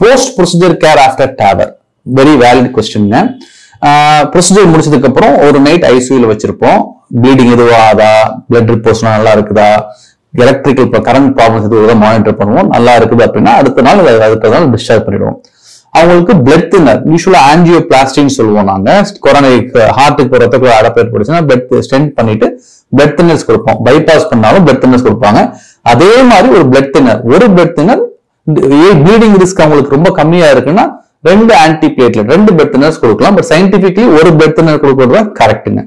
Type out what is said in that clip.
Post procedure care after டேவர் very valid கொஸ்டின்ங்க procedure முடிச்சதுக்கு அப்புறம் ஒரு நைட் ஐசியூல வச்சிருப்போம். ப்ளீடிங் எதுவும் ஆதா? பிளட் ரிப்போர்ட்ஸ்லாம் நல்லா இருக்குதா? எலக்ட்ரிக்கல் இப்போ கரண்ட் ப்ராப்ளம்ஸ் எதுவும் மானிட்டர் பண்ணுவோம். நல்லா இருக்குது அப்படின்னா அடுத்த நாள் அதுக்கு அடுத்த நாள் டிஸ்சார்ஜ் பண்ணிடுவோம். அவங்களுக்கு பிளட் தின்னர் யூஸ்வலா ஆன்ஜியோ பிளாஸ்டின்னு சொல்லுவோம் நாங்க. கொரோனாக்கு ஹார்ட்டுக்கு ரத்தக்குள்ள அடப்பு ஏற்பட்டுச்சுன்னா பிளட் ஸ்டென்ட் பண்ணிட்டு பிளட் தின்னர்ஸ் கொடுப்போம். பைபாஸ் பண்ணாலும் பிளட் தின்னர்ஸ் கொடுப்பாங்க. அதே மாதிரி ஒரு பிளட் தின்னர் ஒரு பிளட் தின்னர் ப்ளீடிங் ரிஸ்க் அவங்களுக்கு ரொம்ப கம்மியா இருக்குன்னா ரெண்டு ஆன்டி பிளேட்லெட் ரெண்டு பிளட் தின்னர்ஸ் கொடுக்கலாம். பட் சயின்டிபிக்லி ஒரு பிளட் தின்னர் கொடுக்கறது கரெக்ட்டுங்க